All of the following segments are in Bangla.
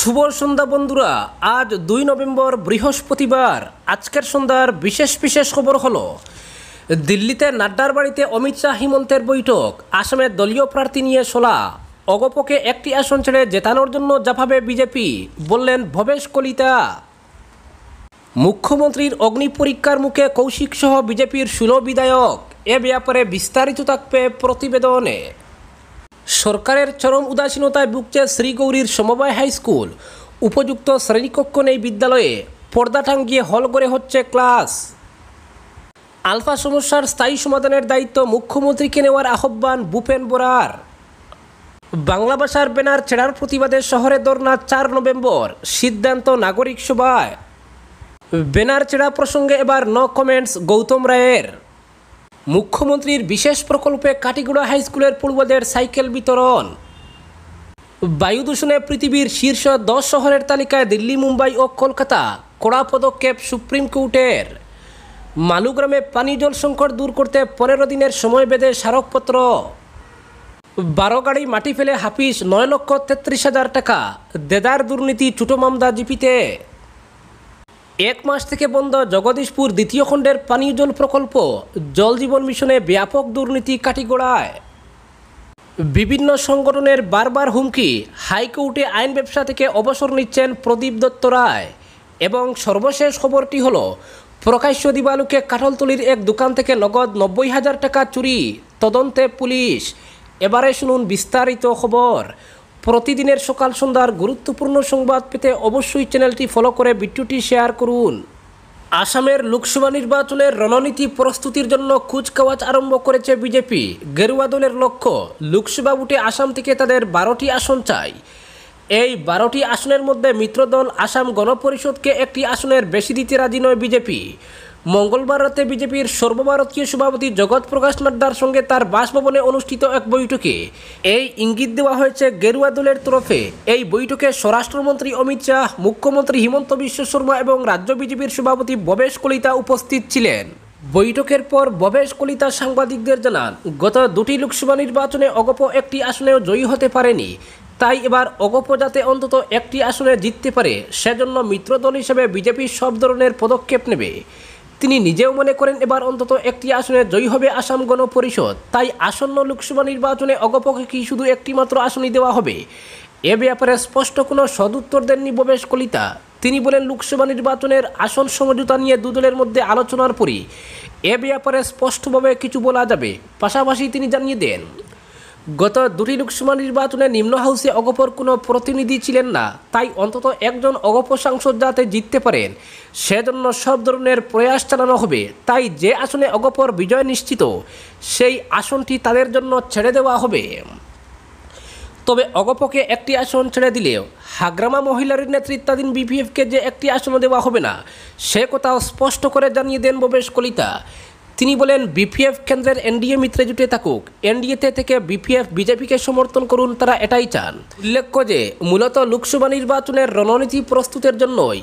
শুভ সন্ধ্যা বন্ধুরা। আজ দুই নভেম্বর বৃহস্পতিবার। আজকের সন্ধ্যার বিশেষ বিশেষ খবর হলো, দিল্লিতে নাড্ডার বাড়িতে অমিত শাহ হিমন্তের বৈঠক। আসামের দলীয় প্রার্থী নিয়ে সোলা অগপকে একটি আসন ছেড়ে জেতানোর জন্য জাফাবে বিজেপি, বললেন ভবেশ কলিতা। মুখ্যমন্ত্রীর অগ্নি পরীক্ষার মুখে কৌশিক সহ বিজেপির ষোলো বিধায়ক। এ ব্যাপারে বিস্তারিত থাকবে প্রতিবেদনে। সরকারের চরম উদাসীনতায় ভুগছে শ্রীগৌরীর সমবায় হাই স্কুল। উপযুক্ত শ্রেণীকক্ষ নেই বিদ্যালয়ে। পর্দা টাঙ্গিয়ে হল করে হচ্ছে ক্লাস। আলফা সমস্যার স্থায়ী সমাধানের দায়িত্ব মুখ্যমন্ত্রীকে নেওয়ার আহ্বান ভূপেন বোরার। বাংলা ভাষার ব্যানার ছেড়ার প্রতিবাদে শহরে ধর্না চার নভেম্বর, সিদ্ধান্ত নাগরিক সভায়। ব্যানার ছেড়া প্রসঙ্গে এবার ন কমেন্টস গৌতম রায়ের। মুখ্যমন্ত্রীর বিশেষ প্রকল্পে কাটিগুড়া হাই স্কুলের পড়ুয়াদের সাইকেল বিতরণ। বায়ু দূষণে পৃথিবীর শীর্ষ দশ শহরের তালিকায় দিল্লি, মুম্বাই ও কলকাতা, কড়া পদক্ষেপ সুপ্রিম কোর্টের। মালুগ্রামে পানি জল সংকট দূর করতে পনেরো দিনের সময় বেঁধে স্মারকপত্র। বারো গাড়ি মাটি ফেলে হাফিস নয় লক্ষ তেত্রিশ হাজার টাকা। দেদার দুর্নীতি চুটো মামদা জিপিতে। এক মাস থেকে বন্ধ জগদীশপুর দ্বিতীয় খণ্ডের পানীয় জল প্রকল্প। জল জীবন মিশনে ব্যাপক দুর্নীতি কাটিগোড়ায়। বিভিন্ন সংগঠনের বারবার হুমকি, হাইকোর্টে আইন ব্যবসা থেকে অবসর নিচ্ছেন প্রদীপ দত্ত রায়। এবং সর্বশেষ খবরটি হল, প্রকাশ্য দিবালুকে কাঠলতলির এক দোকান থেকে নগদ নব্বই হাজার টাকা চুরি, তদন্তে পুলিশ। এবারে শুনুন বিস্তারিত খবর। প্রতিদিনের সকাল সন্ধ্যার গুরুত্বপূর্ণ সংবাদ পেতে অবশ্যই চ্যানেলটি ফলো করে ভিডিওটি শেয়ার করুন। আসামের লোকসভা নির্বাচনের রণনীতি প্রস্তুতির জন্য কুচকাওয়াজ আরম্ভ করেছে বিজেপি। গেরুয়া দলের লক্ষ্য, লোকসভা ভোটে আসাম থেকে তাদের বারোটি আসন চাই। এই বারোটি আসনের মধ্যে মিত্রদল আসাম গণপরিষদকে একটি আসনের বেশি দিতে রাজি নয় বিজেপি। মঙ্গলবার রাতে বিজেপির সর্বভারতীয় সভাপতি জগৎ প্রকাশ নাড্ডার সঙ্গে তার বাসভবনে অনুষ্ঠিত এক বৈঠকে। এই ইঙ্গিত দেওয়া হয়েছে গেরুয়া দলের তরফে। এই বৈঠকে স্বরাষ্ট্রমন্ত্রী অমিত শাহ, মুখ্যমন্ত্রী হিমন্ত বিশ্ব শর্মা এবং রাজ্য বিজেপির সভাপতি ভবেশ কলিতা উপস্থিত ছিলেন। বৈঠকের পর ভবেশ কলিতা সাংবাদিকদের জানান, গত দুটি লোকসভা নির্বাচনে অগপ একটি আসনেও জয়ী হতে পারেনি। তাই এবার অগপ যাতে অন্তত একটি আসনে জিততে পারে, সেজন্য মিত্রদল হিসেবে বিজেপি সব ধরনের পদক্ষেপ নেবে। তিনি নিজেও মনে করেন এবার অন্তত একটি আসনে জয়ী হবে আসাম গণ পরিষদ তাই আসন্ন লোকসভা নির্বাচনে অগপকে কি শুধু একটি মাত্র আসনই দেওয়া হবে। এ ব্যাপারে স্পষ্ট কোনো সদুত্তর দেননি ভবেশ কলিতা। তিনি বলেন, লোকসভা নির্বাচনের আসন সমঝোতা নিয়ে দুদলের মধ্যে আলোচনার পরই। এ ব্যাপারে স্পষ্টভাবে কিছু বলা যাবে। পাশাপাশি তিনি জানিয়ে দেন গত দুটি লোকসভা নির্বাচনে নিম্ন হাউসে অগপর কোনো প্রতিনিধি ছিলেন না, তাই অন্তত একজন অগপ সাংসদ যাতে জিততে পারেন, সেজন্য সব ধরনের প্রয়াস চালানো হবে। তাই যে আসনে অগপর বিজয় নিশ্চিত, সেই আসনটি তাদের জন্য ছেড়ে দেওয়া হবে। তবে অগপকে একটি আসন ছেড়ে দিলেও হাগ্রামা মহিলার নেতৃত্বাধীন বিপিএফকে যে একটি আসন দেওয়া হবে না, সে কথাও স্পষ্ট করে জানিয়ে দেন ভবেশ কলিতা। তিনি বলেন, বিপিএফ কেন্দ্রের এনডিএ মিত্রে জুটে থাকুক। এনডিএতে থেকে বিপিএফ, বিজেপিকে সমর্থন করুন, তারা এটাই চান। উল্লেখ্য যে, মূলত লোকসভা নির্বাচনের রণনীতি প্রস্তুতের জন্যই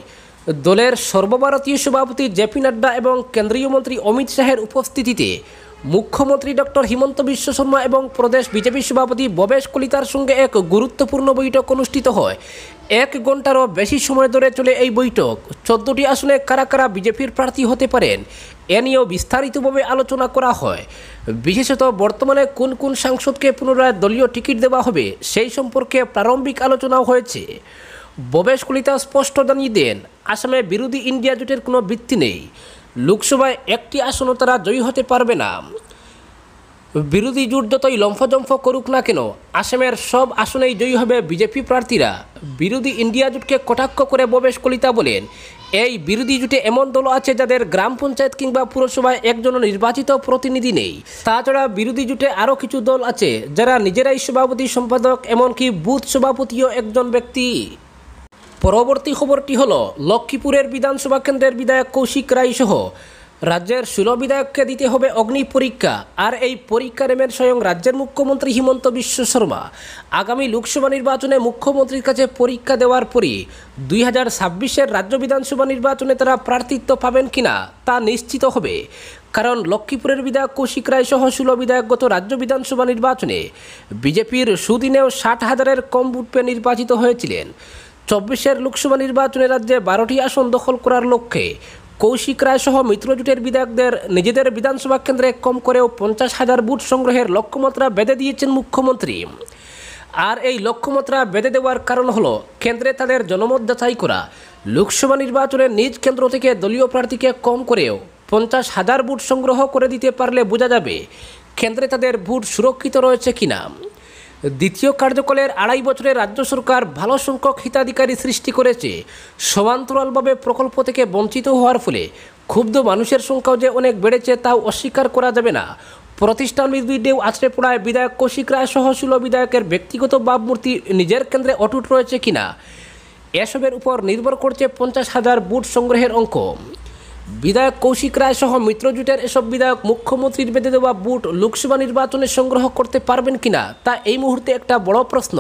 দলের সর্বভারতীয় সভাপতি জেপি নাড্ডা এবং কেন্দ্রীয় মন্ত্রী অমিত শাহের উপস্থিতিতে মুখ্যমন্ত্রী ডক্টর হিমন্ত বিশ্ব শর্মা এবং প্রদেশ বিজেপি সভাপতি ববেশ কলিতার সঙ্গে এক গুরুত্বপূর্ণ বৈঠক অনুষ্ঠিত হয়। এক ঘন্টারও বেশি সময় ধরে চলে এই বৈঠক। চোদ্দটি আসনে কারা কারা বিজেপির প্রার্থী হতে পারেন, এ নিয়েও বিস্তারিতভাবে আলোচনা করা হয়। বিশেষত বর্তমানে কোন কোন সাংসদকে পুনরায় দলীয় টিকিট দেওয়া হবে, সেই সম্পর্কে প্রারম্ভিক আলোচনাও হয়েছে। ববেশ কলিতা স্পষ্ট জানিয়ে দেন, আসামে বিরোধী ইন্ডিয়া জোটের কোনো ভিত্তি নেই। লোকসভায় একটি আসনও তারা জয়ী হতে পারবে না। বিরোধী জোট যতই লম্ফজম্ফ করুক না কেন, আসামের সব আসনেই জয়ী হবে বিজেপি প্রার্থীরা। বিরোধী ইন্ডিয়া জোটকে কটাক্ষ করে ভবেশ কলিতা বলেন, এই বিরোধী জোটে এমন দল আছে যাদের গ্রাম পঞ্চায়েত কিংবা পুরসভায় একজন নির্বাচিত প্রতিনিধি নেই। তাছাড়া বিরোধী জোটে আরও কিছু দল আছে যারা নিজেরাই সভাপতি সম্পাদক, এমনকি বুথ সভাপতিও একজন ব্যক্তি। পরবর্তী খবরটি হল, লক্ষ্মীপুরের বিধানসভা কেন্দ্রের বিধায়ক কৌশিক রায় সহ রাজ্যের ষোলো বিধায়ককে দিতে হবে অগ্নি পরীক্ষা। আর এই পরীক্ষা নেবেন স্বয়ং রাজ্যের মুখ্যমন্ত্রী হিমন্ত বিশ্ব শর্মা। আগামী লোকসভা নির্বাচনে মুখ্যমন্ত্রীর কাছে পরীক্ষা দেওয়ার পরই দুই হাজার ছাব্বিশের রাজ্য বিধানসভা নির্বাচনে তারা প্রার্থিত্ব পাবেন কিনা তা নিশ্চিত হবে। কারণ লক্ষ্মীপুরের বিধায়ক কৌশিক রায় সহ ষোলো বিধায়ক গত রাজ্য বিধানসভা নির্বাচনে বিজেপির সুদিনেও ষাট হাজারের কম ভোট পেয়ে নির্বাচিত হয়েছিলেন। চব্বিশের লোকসভা নির্বাচনে রাজ্যে বারোটি আসন দখল করার লক্ষ্যে কৌশিক রায় সহ মিত্রজোটের বিধায়কদের নিজেদের বিধানসভা কেন্দ্রে কম করেও পঞ্চাশ হাজার বুথ সংগ্রহের লক্ষ্যমাত্রা বেঁধে দিয়েছেন মুখ্যমন্ত্রী। আর এই লক্ষ্যমাত্রা বেঁধে দেওয়ার কারণ হলো, কেন্দ্রে তাদের জনমত যাচাই করা। লোকসভা নির্বাচনে নিজ কেন্দ্র থেকে দলীয় প্রার্থীকে কম করেও পঞ্চাশ হাজার বুথ সংগ্রহ করে দিতে পারলে বোঝা যাবে, কেন্দ্রে তাদের ভোট সুরক্ষিত রয়েছে কিনা। দ্বিতীয় কার্যকালের আড়াই বছরে রাজ্য সরকার ভালো সংখ্যক হিতাধিকারী সৃষ্টি করেছে। সমান্তরালভাবে প্রকল্প থেকে বঞ্চিত হওয়ার ফলে ক্ষুব্ধ মানুষের সংখ্যাও যে অনেক বেড়েছে তাও অস্বীকার করা যাবে না। প্রতিষ্ঠান বিরুদ্ধেও আছড়ে পড়ায় বিধায়ক কৌশিক রায় সহ ষোলো বিধায়কের ব্যক্তিগত ভাবমূর্তি নিজের কেন্দ্রে অটুট রয়েছে কিনা? এসবের উপর নির্ভর করছে পঞ্চাশ হাজার বুট সংগ্রহের অঙ্ক। বিধায়ক কৌশিক রায় সহ মিত্রজোটের এসব বিধায়ক মুখ্যমন্ত্রীর বেঁধে দেওয়া বুট লোকসভা নির্বাচনে সংগ্রহ করতে পারবেন কিনা, তা এই মুহূর্তে একটা বড় প্রশ্ন।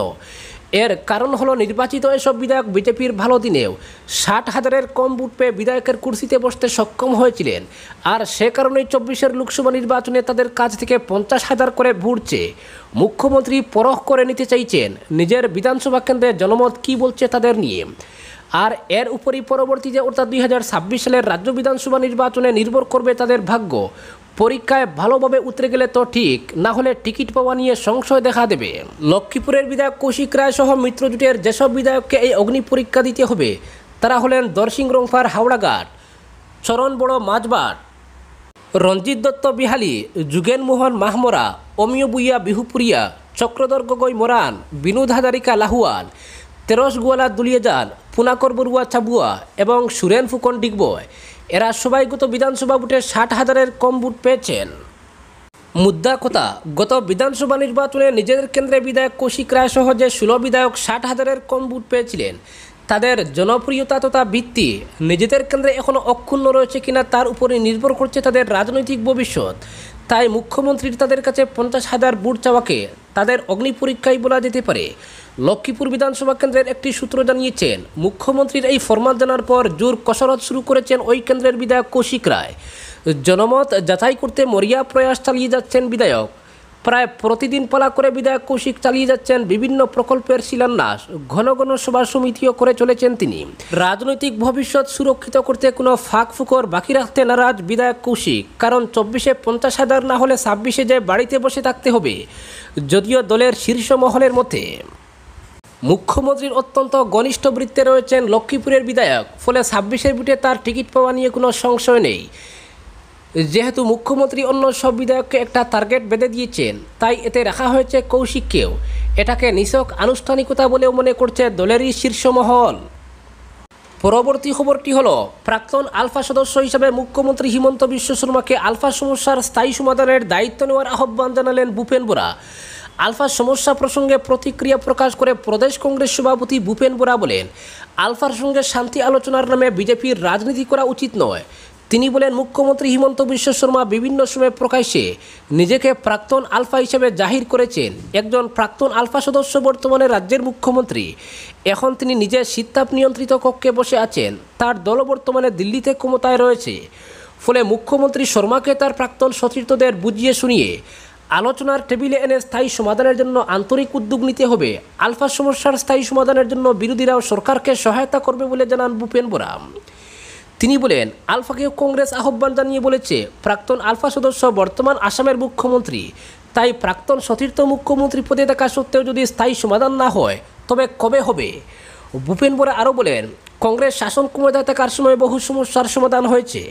এর কারণ হলো নির্বাচিত এসব বিধায়ক বিজেপির ভালো দিনেও ষাট হাজারের কম বুট পেয়ে বিধায়কের কুর্সিতে বসতে সক্ষম হয়েছিলেন। আর সে কারণেই চব্বিশের লোকসভা নির্বাচনে তাদের কাছ থেকে পঞ্চাশ হাজার করে ভোট চেয়ে মুখ্যমন্ত্রী পরখ করে নিতে চাইছেন। নিজের বিধানসভা কেন্দ্রে জনমত কী বলছে তাদের নিয়ে। আর এর উপরই পরবর্তীতে অর্থাৎ দুই হাজার ছাব্বিশ সালের রাজ্য বিধানসভা নির্বাচনে নির্ভর করবে তাদের ভাগ্য। পরীক্ষায় ভালোভাবে উতরে গেলে তো ঠিক, না হলে টিকিট পাওয়া নিয়ে সংশয় দেখা দেবে। লক্ষ্মীপুরের বিধায়ক কৌশিক রায় সহ মিত্রজোটের যেসব বিধায়ককে এই অগ্নি পরীক্ষা দিতে হবে, তারা হলেন দরসিং রংফার হাওড়াঘাট, চরণ বড় মাঝবাট রঞ্জিত দত্ত বিহালি, যুগেন মোহন মাহমরা, অমিয় বুইয়া বিহুপুরিয়া, চক্রধর গগৈ মোরান, বিনোদ হাজারিকা লাহুয়াল তেরস গোয়ালা দুলিয়াজান, পুনাকর বড়ুয়া চাবুয়া এবং সুরেন ফুকন ডিগবয়। এরা সবাই গত বিধানসভা ভোটে ষাট হাজারের কম ভোট পেয়েছেন। মুদ্রা কথা, গত বিধানসভা নির্বাচনে নিজেদের কেন্দ্রে বিধায়ক কৌশিক রায় সহ যে ষোলো বিধায়ক ষাট হাজারের কম ভোট পেয়েছিলেন, তাদের জনপ্রিয়তা তথা ভিত্তি নিজেদের কেন্দ্রে এখনও অক্ষুণ্ণ রয়েছে কিনা তার উপরে নির্ভর করছে তাদের রাজনৈতিক ভবিষ্যৎ। তাই মুখ্যমন্ত্রীর তাদের কাছে পঞ্চাশ হাজার বুট চাওয়াকে তাদের অগ্নি পরীক্ষাই বলা যেতে পারে। লক্ষ্মীপুর বিধানসভা কেন্দ্রের একটি সূত্র জানিয়েছেন মুখ্যমন্ত্রীর এই ফরমান জানার পর জোর কসরত শুরু করেছেন ওই কেন্দ্রের বিধায়ক কৌশিক রায়। জনমত যাচাই করতে মরিয়া প্রয়াস চালিয়ে যাচ্ছেন বিধায়ক। প্রায় প্রতিদিন পালা করে বিধায়ক কৌশিক চালিয়ে যাচ্ছেন বিভিন্ন প্রকল্পের শিলান্যাস, ঘন ঘন সভা সমিতিও করে চলেছেন তিনি। রাজনৈতিক ভবিষ্যৎ সুরক্ষিত করতে কোনো ফাঁক ফুকর বাকি রাখতে নারাজ বিধায়ক কৌশিক, কারণ চব্বিশে পঞ্চাশ হাজার না হলে ছাব্বিশে যে বাড়িতে বসে থাকতে হবে, যদিও দলের শীর্ষ মহলের মধ্যে মুখ্যমন্ত্রীর অত্যন্ত ঘনিষ্ঠ বৃত্তে রয়েছেন লক্ষ্মীপুরের বিধায়ক। ফলে ছাব্বিশের বুটে তার টিকিট পাওয়া নিয়ে কোনো সংশয় নেই। যেহেতু মুখ্যমন্ত্রী অন্য সব বিধায়ককে একটা টার্গেট বেঁধে দিয়েছেন, তাই এতে রাখা হয়েছে কৌশিককেও। এটাকে নিছক আনুষ্ঠানিকতা বলেও মনে করছে দলেরই শীর্ষ মহল। পরবর্তী খবরটি হলো, প্রাক্তন আলফা সদস্য হিসেবে মুখ্যমন্ত্রী হিমন্ত বিশ্ব শর্মাকে আলফা সমস্যার স্থায়ী সমাধানের দায়িত্ব নেওয়ার আহ্বান জানালেন ভূপেন বোরা। আলফা সমস্যা প্রসঙ্গে প্রতিক্রিয়া প্রকাশ করে প্রদেশ কংগ্রেস সভাপতি ভূপেন বোরা বলেন, আলফার সঙ্গে শান্তি আলোচনার নামে বিজেপির রাজনীতি করা উচিত নয়। তিনি বলেন, মুখ্যমন্ত্রী হিমন্ত বিশ্ব শর্মা বিভিন্ন সময় প্রকাশ্যে নিজেকে প্রাক্তন আলফা হিসেবে জাহির করেছেন। একজন প্রাক্তন আলফা সদস্য বর্তমানে রাজ্যের মুখ্যমন্ত্রী। এখন তিনি নিজের শীতাপ নিয়ন্ত্রিত কক্ষে বসে আছেন। তার দল বর্তমানে দিল্লিতে ক্ষমতায় রয়েছে। ফলে মুখ্যমন্ত্রী শর্মাকে তার প্রাক্তন সতীর্থদের বুঝিয়ে শুনিয়ে আলোচনার টেবিলে এনে স্থায়ী সমাধানের জন্য আন্তরিক উদ্যোগ নিতে হবে। আলফা সমস্যার স্থায়ী সমাধানের জন্য বিরোধীরাও সরকারকে সহায়তা করবে বলে জানান ভূপেন বোরাম তিনি বলেন আলফাকেও কংগ্রেস আহ্বান জানিয়ে বলেছে, প্রাক্তন আলফা সদস্য বর্তমান আসামের মুখ্যমন্ত্রী। তাই প্রাক্তন সতীর্থ মুখ্যমন্ত্রী পদে থাকা সত্ত্বেও যদি স্থায়ী সমাধান না হয়, তবে কবে হবে? ভূপেন বোরা আরও বলেন, কংগ্রেস শাসন ক্ষমতায় থাকার সময় বহু সমস্যার সমাধান হয়েছে।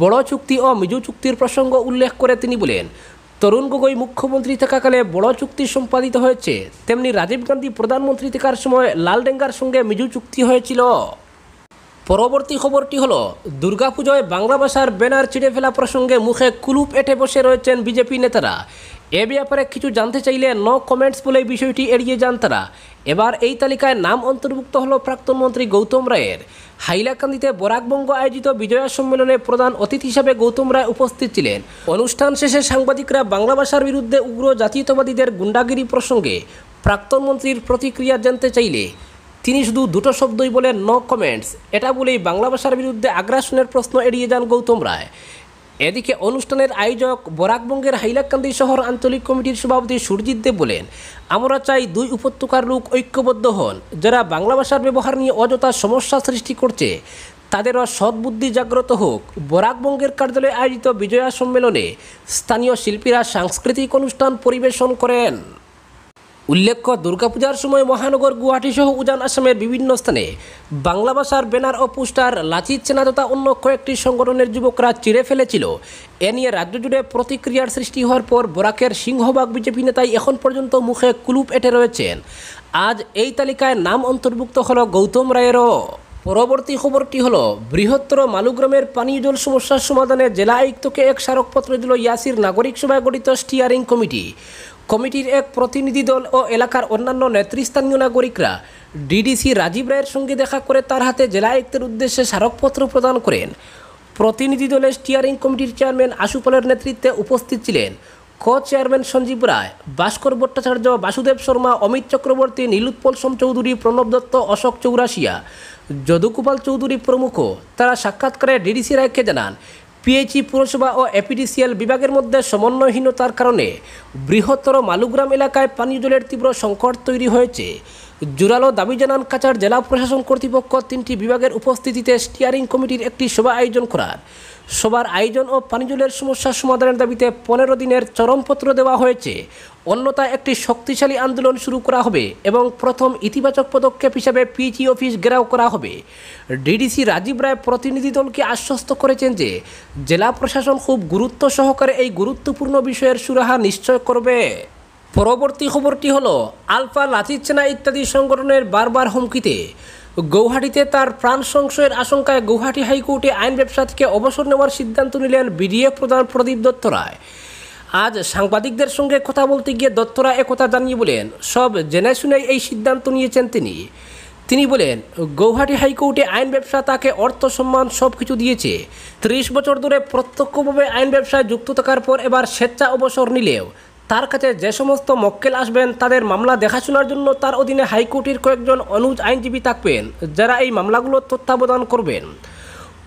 বড় চুক্তি ও মিজু চুক্তির প্রসঙ্গ উল্লেখ করে তিনি বলেন তরুণ গগৈ মুখ্যমন্ত্রী থাকাকালে বড় চুক্তি সম্পাদিত হয়েছে। তেমনি রাজীব গান্ধী প্রধানমন্ত্রী থাকার সময় লালডেঙ্গার সঙ্গে মিজু চুক্তি হয়েছিল। পরবর্তী খবরটি হলো, দুর্গাপুজোয় বাংলা ভাষার ব্যানার ছিঁড়ে ফেলা প্রসঙ্গে মুখে কুলুপ এঁটে বসে রয়েছেন বিজেপি নেতারা। এ ব্যাপারে কিছু জানতে চাইলে নো কমেন্টস বলে বিষয়টি এড়িয়ে যান তারা। এবার এই তালিকায় নাম অন্তর্ভুক্ত হলো প্রাক্তন মন্ত্রী গৌতম রায়ের। হাইলাকান্দিতে বরাকবঙ্গ আয়োজিত বিজয়া সম্মেলনে প্রধান অতিথি হিসাবে গৌতম রায় উপস্থিত ছিলেন। অনুষ্ঠান শেষে সাংবাদিকরা বাংলা ভাষার বিরুদ্ধে উগ্র জাতীয়তাবাদীদের গুন্ডাগিরি প্রসঙ্গে প্রাক্তন মন্ত্রীর প্রতিক্রিয়া জানতে চাইলে তিনি শুধু দুটো শব্দই বলেন নো কমেন্টস এটা বলেই বাংলা ভাষার বিরুদ্ধে আগ্রাসনের প্রশ্ন এড়িয়ে যান গৌতম রায়। এদিকে অনুষ্ঠানের আয়োজক বরাকবঙ্গের হাইলাকান্দি শহর আঞ্চলিক কমিটির সভাপতি সুরজিৎ দেব বলেন, আমরা চাই দুই উপত্যকার লোক ঐক্যবদ্ধ হন, যারা বাংলা ভাষার ব্যবহার নিয়ে অযথা সমস্যা সৃষ্টি করছে। তাদেরও সদ্বুদ্ধি জাগ্রত হোক। বরাকবঙ্গের কার্যালয়ে আয়োজিত বিজয়া সম্মেলনে স্থানীয় শিল্পীরা সাংস্কৃতিক অনুষ্ঠান পরিবেশন করেন। উল্লেখ্য, দুর্গাপূজার সময় মহানগর গুয়াহাটি সহ উজান আসামের বিভিন্ন স্থানে বাংলা ভাষার ব্যানার ও পোস্টার লাচিত সেনা তথা অন্য কয়েকটি সংগঠনের যুবকরা চিড়ে ফেলেছিল। এ নিয়ে রাজ্য জুড়ে প্রতিক্রিয়ার সৃষ্টি হওয়ার পর বরাকের সিংহবাগ বিজেপি নেতাই এখন পর্যন্ত মুখে কুলুপ এঁটে রয়েছেন। আজ এই তালিকায় নাম অন্তর্ভুক্ত হল গৌতম রায়েরও। পরবর্তী খবরটি হলো, বৃহত্তর মালুগ্রামের পানীয় জল সমস্যার সমাধানে জেলা আয়ুক্তকে এক স্মারকপত্র দিল ইয়াসির নাগরিক সভায় গঠিত স্টিয়ারিং কমিটি। কমিটির এক প্রতিনিধি দল ও এলাকার অন্যান্য নেতৃস্থানীয় নাগরিকরা ডিডিসি রাজীব রায়ের সঙ্গে দেখা করে তার হাতে জেলা আয়ুক্তের উদ্দেশ্যে স্মারকপত্র প্রদান করেন। প্রতিনিধি দলের স্টিয়ারিং কমিটির চেয়ারম্যান আশুপালের নেতৃত্বে উপস্থিত ছিলেন। Co chairman Sanjeev Roy, Bhaskar Bhattacharya, Basudev Sharma, Amit Chakraborty, Nilutpal Som Chowdhury Pranab Dutta, Ashok Chaurasia. যদুকুপাল Chowdhury প্রমুখ। তারা সাক্ষাৎকারে ডিডিসি রায়কে জানান, পিএইচই পুরসভা ও এপিডিসিএল বিভাগের মধ্যে সমন্বয়হীনতার কারণে বৃহত্তর মালুগ্রাম এলাকায় পানীয় জলের তীব্র সংকট তৈরি হয়েছে। জোরালো দাবি জানান কাচার জেলা প্রশাসন কর্তৃপক্ষ তিনটি বিভাগের উপস্থিতিতে স্টিয়ারিং কমিটির একটি সভা আয়োজন করার। সবার আয়োজন ও পানিজলের জলের সমস্যা সমাধানের দাবিতে পনেরো দিনের চরমপত্র দেওয়া হয়েছে। অন্যতা একটি শক্তিশালী আন্দোলন শুরু করা হবে এবং প্রথম ইতিবাচক পদক্ষেপ হিসাবে পিজি অফিস ঘেরাও করা হবে। ডিডিসি রাজীব রায় প্রতিনিধি দলকে আশ্বস্ত করেছেন যে, জেলা প্রশাসন খুব গুরুত্ব সহকারে এই গুরুত্বপূর্ণ বিষয়ের সুরাহা নিশ্চয় করবে। পরবর্তী খবরটি হলো, আলফা সেনা ইত্যাদি সংগঠনের বারবার হুমকিতে। গৌহাটিতে তার প্রাণ সংশয়ের আশঙ্কায় গৌহাটি হাইকোর্টে আইন ব্যবসা থেকে অবসর নেওয়ার সিদ্ধান্ত নিলেন বিডিএফ প্রধান প্রদীপ দত্ত রায়। আজ সাংবাদিকদের সঙ্গে কথা বলতে গিয়ে দত্তরা একথা জানিয়ে বলেন, সব জেনে শুনে এই সিদ্ধান্ত নিয়েছেন তিনি। তিনি বলেন, গৌহাটি হাইকোর্টে আইন ব্যবসা তাকে অর্থ, সম্মান সব কিছু দিয়েছে। ত্রিশ বছর ধরে প্রত্যক্ষভাবে আইন ব্যবসায় যুক্ত থাকার পর এবার স্বেচ্ছা অবসর নিলেও তার কাছে যে সমস্ত মক্কেল আসবেন, তাদের মামলা দেখাশোনার জন্য তার অধীনে হাইকোর্টের কয়েকজন অনুজ আইনজীবী থাকবেন, যারা এই মামলাগুলোর তত্ত্বাবধান করবেন।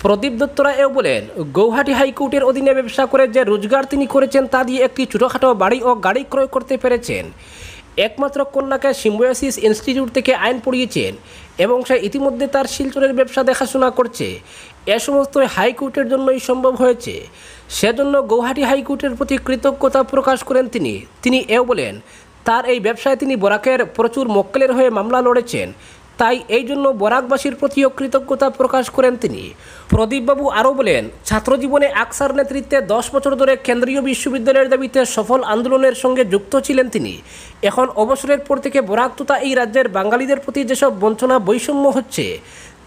প্রদীপ দত্তরা এও বলেন, গৌহাটি হাইকোর্টের অধীনে ব্যবসা করে যে রোজগার তিনি করেছেন তা দিয়ে একটি ছোটোখাটো বাড়ি ও গাড়ি ক্রয় করতে পেরেছেন। একমাত্র কন্যাকে সিম্বয়াসিস ইনস্টিটিউট থেকে আইন পড়িয়েছেন এবং সে ইতিমধ্যে তার শিলচরের ব্যবসা দেখাশোনা করছে। এ সমস্ত হাইকোর্টের জন্যই সম্ভব হয়েছে। সেজন্য গৌহাটি হাইকোর্টের প্রতি কৃতজ্ঞতা প্রকাশ করেন তিনি। তিনি এও বলেন, তার এই ব্যবসায় তিনি বরাকের প্রচুর মক্কেলের হয়ে মামলা লড়েছেন। তাই এই জন্য বরাকবাসীর প্রতিও কৃতজ্ঞতা প্রকাশ করেন তিনি। প্রদীপবাবু আরও বলেন, ছাত্রজীবনে আকসার নেতৃত্বে দশ বছর ধরে কেন্দ্রীয় বিশ্ববিদ্যালয়ের দাবিতে সফল আন্দোলনের সঙ্গে যুক্ত ছিলেন তিনি। এখন অবসরের পর থেকে বরাক এই রাজ্যের বাঙালিদের প্রতি যেসব বঞ্চনা বৈষম্য হচ্ছে,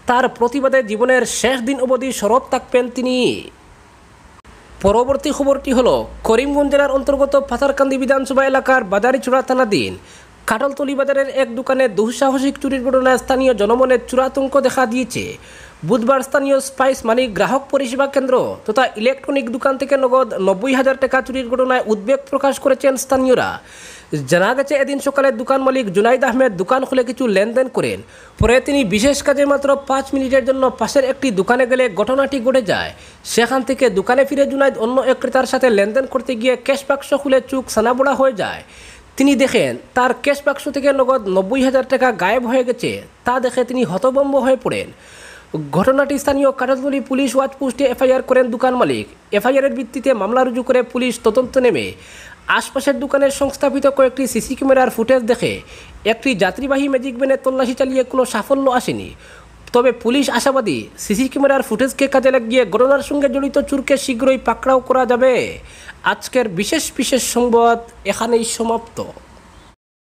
তার প্রতিবাদে জীবনের শেষ দিন অবধি সরব থাকবেন তিনি। পরবর্তী খবরটি হলো, করিমগঞ্জ জেলার অন্তর্গত পাথারকান্দি বিধানসভা এলাকার বাজারিচূড়া থানাধীন কাটলতলি বাজারের এক দোকানে দুঃসাহসিক চুরির ঘটনায় স্থানীয় জনমনের চূড়াতঙ্ক দেখা দিয়েছে। বুধবার স্থানীয় স্পাইস মানি গ্রাহক পরিষেবা কেন্দ্র তথা ইলেকট্রনিক দোকান থেকে নগদ নব্বই হাজার টাকা চুরির ঘটনায় উদ্বেগ প্রকাশ করেছেন স্থানীয়রা। জানা গেছে, এদিন সকালে দোকান মালিক জুনাইদ আহমেদ দোকান খুলে কিছু লেনদেন করেন। পরে তিনি বিশেষ কাজে মাত্র পাঁচ মিনিটের জন্য পাশের একটি দোকানে গেলে ঘটনাটি ঘটে যায়। সেখান থেকে দোকানে ফিরে জুনাইদ অন্য এক ক্রেতার সাথে লেনদেন করতে গিয়ে ক্যাশ বাক্স খুলে চুক সানাবোড়া হয়ে যায়। তিনি দেখেন, তার ক্যাশ বাক্স থেকে নগদ নব্বই হাজার টাকা গায়েব হয়ে গেছে, তা দেখে তিনি হতবম্ব হয়ে পড়েন। ঘটনাটি স্থানীয় কাটাতলি পুলিশ ওয়াচ পোস্টে এফআইআর করেন দোকান মালিক। এফআইআরের ভিত্তিতে মামলা রুজু করে পুলিশ তদন্ত নেমে আশপাশের দোকানের সংস্থাপিত কয়েকটি সিসি ক্যামেরার ফুটেজ দেখে একটি যাত্রীবাহী ম্যাজিক ভ্যানে তল্লাশি চালিয়ে কোনো সাফল্য আসেনি। তবে পুলিশ আশাবাদী, সিসি ক্যামেরার ফুটেজকে কাজে লাগিয়ে ঘটনার সঙ্গে জড়িত চুরকে শীঘ্রই পাকড়াও করা যাবে। আজকের বিশেষ বিশেষ সংবাদ এখানেই সমাপ্ত।